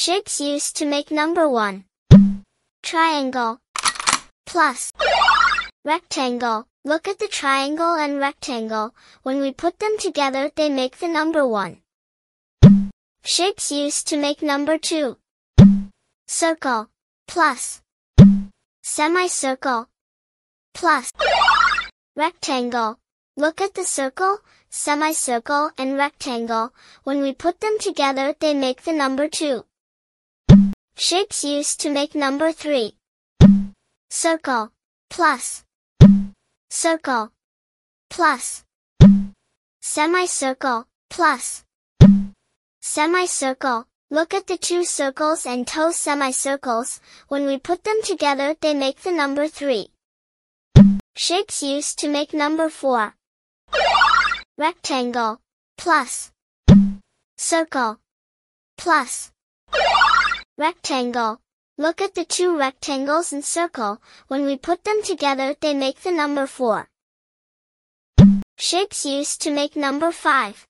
Shapes used to make number 1. Triangle. Plus. Rectangle. Look at the triangle and rectangle. When we put them together they make the number 1. Shapes used to make number 2. Circle. Plus. Semicircle. Plus. Rectangle. Look at the circle, semicircle, and rectangle. When we put them together they make the number 2. Shapes used to make number 3. Circle. Plus. Circle. Plus. Semicircle. Plus. Semicircle. Look at the two circles and two semicircles. When we put them together they make the number 3. Shapes used to make number 4. Rectangle. Plus. Circle. Plus. Rectangle. Look at the two rectangles and circle. When we put them together they make the number 4. Shapes used to make number 5.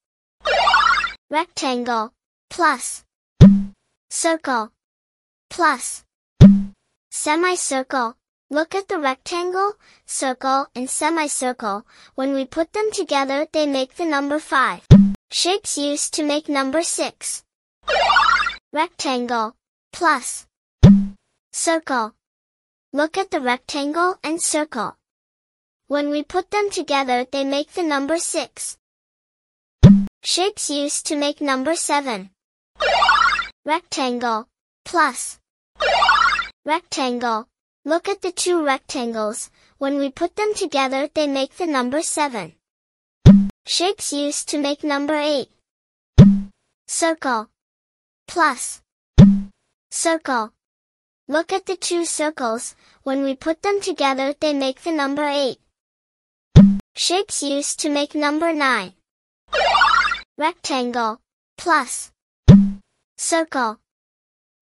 Rectangle. Plus. Circle. Plus. Semicircle. Look at the rectangle, circle, and semicircle. When we put them together they make the number 5. Shapes used to make number 6. Rectangle. Plus. Circle. Look at the rectangle and circle. When we put them together they make the number 6. Shapes used to make number 7. Rectangle. Plus. Rectangle. Look at the two rectangles. When we put them together they make the number 7. Shapes used to make number 8. Circle. Plus. Circle. Look at the two circles. When we put them together they make the number 8. Shapes used to make number 9. Rectangle. Plus. Circle.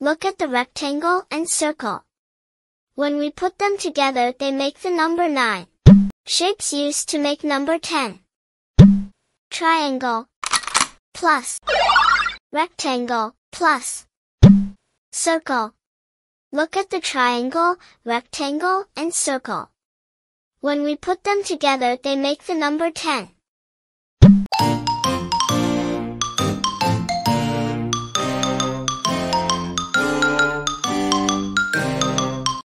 Look at the rectangle and circle. When we put them together they make the number 9. Shapes used to make number 10. Triangle. Plus. Rectangle. Plus. Circle. Look at the triangle, rectangle, and circle. When we put them together they make the number 10.